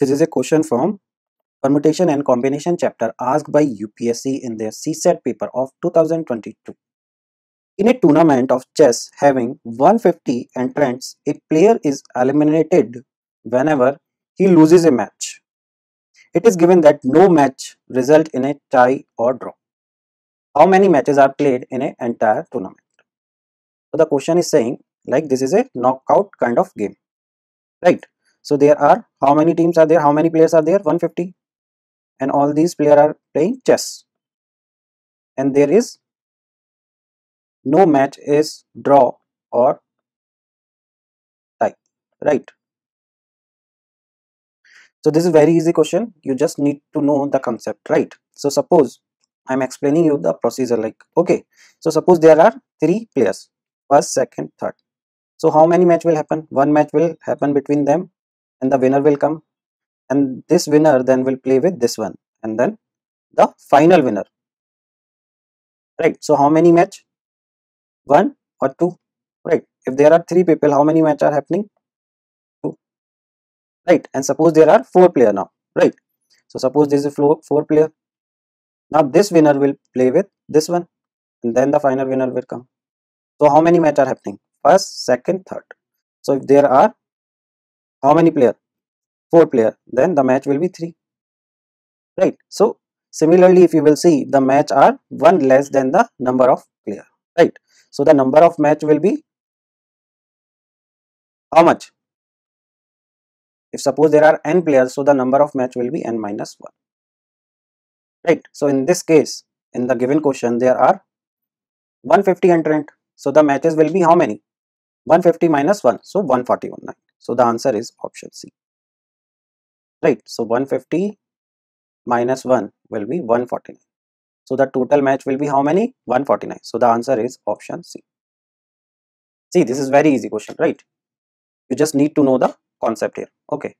This is a question from Permutation and Combination chapter asked by UPSC in their CSAT paper of 2022. In a tournament of chess having 150 entrants, a player is eliminated whenever he loses a match. It is given that no match result in a tie or draw. How many matches are played in an entire tournament? So the question is saying like this is a knockout kind of game, right? So there are how many teams are there? How many players are there? 150 and all these players are playing chess. And there is no match is draw or tie right? So this is very easy question. You just need to know the concept right? So suppose i'm explaining you the procedure like okay. So suppose there are three players first second third. So how many match will happen? One match will happen between them and the winner will come. And this winner then will play with this one. And then the final winner. Right. So how many match? One or two? Right. If there are three people how many match are happening? Two. Right. And suppose there are four player now. Right. So suppose this is four, four player. Now this winner will play with this one. And then the final winner will come. So how many match are happening? First second third. So if there are how many player four player then the match will be three right so similarly if you will see the match are one less than the number of player right so the number of match will be how much? If suppose there are n players, so the number of match will be n minus 1. Right. So in this case, in the given question, there are 150 entrant. So the matches will be how many? 150 minus 1. So 141. So the answer is option C. Right. So 150 minus 1 will be 149. So the total match will be how many? 149. So the answer is option C. See, this is very easy question, right? You just need to know the concept here. Okay.